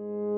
you